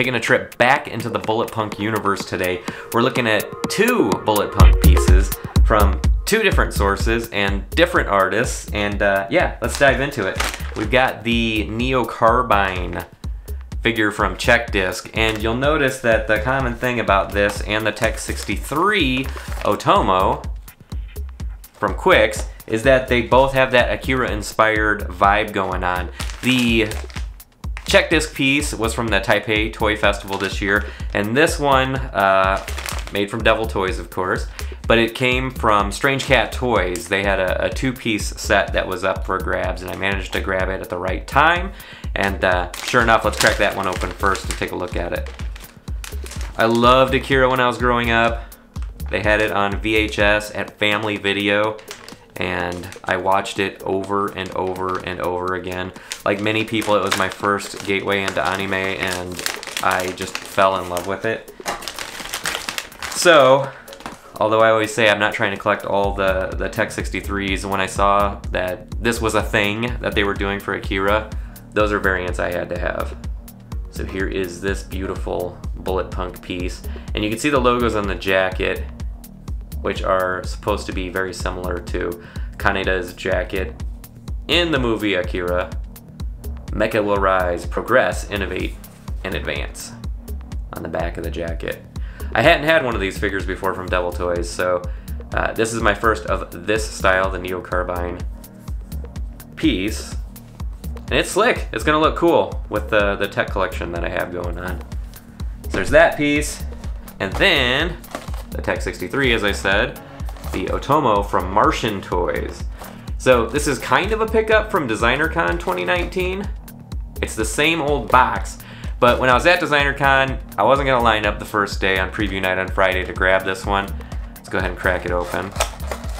taking a trip back into the Bullet Punk universe today. We're looking at two Bullet Punk pieces from two different sources and different artists. And uh, yeah, let's dive into it. We've got the Neo Carbine figure from CHK DSK, and you'll notice that the common thing about this and the TEQ63 Otomo from Quiccs is that they both have that Akira inspired vibe going on. The CHK DSK piece was from the Taipei Toy Festival this year, and this one, uh, made from Devil Toys, of course, but it came from Strange Cat Toys. They had a, a two-piece set that was up for grabs, and I managed to grab it at the right time. And uh, sure enough, let's crack that one open first and take a look at it. I loved Akira when I was growing up. They had it on VHS at Family Video and I watched it over and over and over again. Like many people, it was my first gateway into anime and I just fell in love with it. So, although I always say I'm not trying to collect all the, the TEQ63s, when I saw that this was a thing that they were doing for Akira, those are variants I had to have. So here is this beautiful Bullet Punk piece. And you can see the logos on the jacket which are supposed to be very similar to Kaneda's jacket in the movie Akira. Mecha will rise, progress, innovate, and advance on the back of the jacket. I hadn't had one of these figures before from Devil Toys, so uh, this is my first of this style, the Neo Carbine piece. And it's slick. It's gonna look cool with the, the tech collection that I have going on. So there's that piece. And then TEQ63, as I said, the Otomo from Martian Toys. So this is kind of a pickup from DesignerCon 2019. It's the same old box, but when I was at DesignerCon, I wasn't gonna line up the first day on preview night on Friday to grab this one. Let's go ahead and crack it open.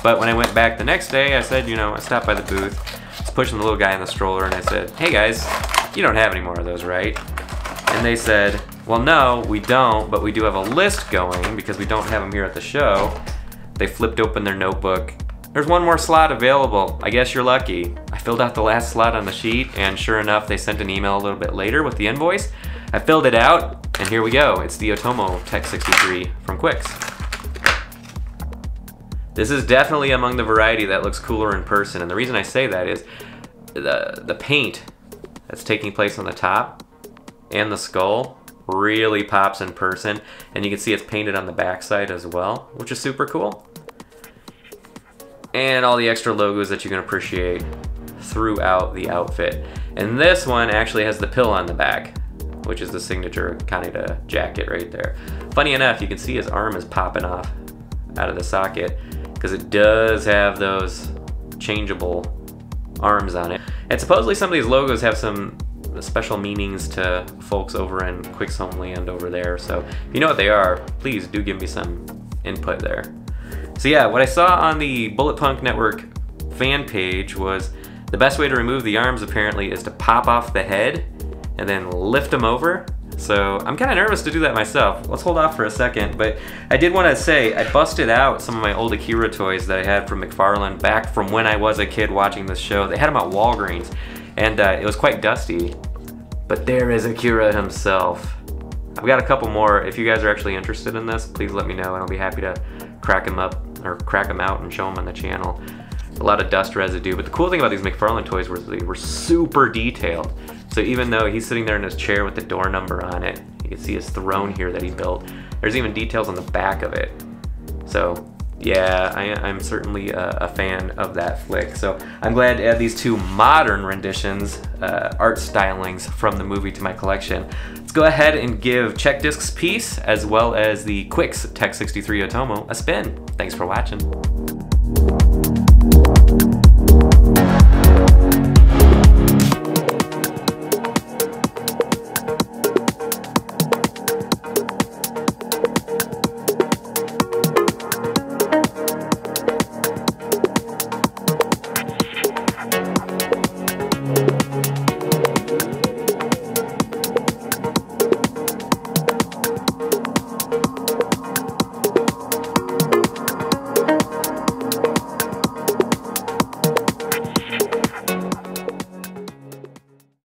But when I went back the next day, I said, you know, I stopped by the booth, I was pushing the little guy in the stroller, and I said, hey guys, you don't have any more of those, right? And they said, well, no, we don't, but we do have a list going because we don't have them here at the show. They flipped open their notebook. There's one more slot available. I guess you're lucky. I filled out the last slot on the sheet, and sure enough, they sent an email a little bit later with the invoice. I filled it out, and here we go. It's the Otomo TEQ63 from Quiccs. This is definitely among the variety that looks cooler in person, and the reason I say that is the, the paint that's taking place on the top and the skull really pops in person. And you can see it's painted on the backside as well, which is super cool. And all the extra logos that you can appreciate throughout the outfit. And this one actually has the pill on the back, which is the signature kind Kaneda jacket right there. Funny enough, you can see his arm is popping off out of the socket because it does have those changeable arms on it. And supposedly some of these logos have some special meanings to folks over in Quiccs Homeland over there. So if you know what they are, please do give me some input there. So yeah, what I saw on the Bullet Punk Network fan page was the best way to remove the arms apparently is to pop off the head and then lift them over. So I'm kind of nervous to do that myself. Let's hold off for a second, but I did want to say I busted out some of my old Akira toys that I had from McFarlane back from when I was a kid watching this show. They had them at Walgreens and uh, it was quite dusty. But there is Akira himself. I've got a couple more. If you guys are actually interested in this, please let me know and I'll be happy to crack them up or crack them out and show them on the channel. A lot of dust residue, but the cool thing about these McFarlane toys was they were super detailed. So even though he's sitting there in his chair with the door number on it, you can see his throne here that he built. There's even details on the back of it. So yeah, I, am certainly a, a, fan of that flick. So I'm glad to add these two modern renditions, uh, art stylings from the movie to my collection. Let's go ahead and give CHK DSK's piece, as well as the Quiccs Tech 63 Otomo, a spin. Thanks for watching.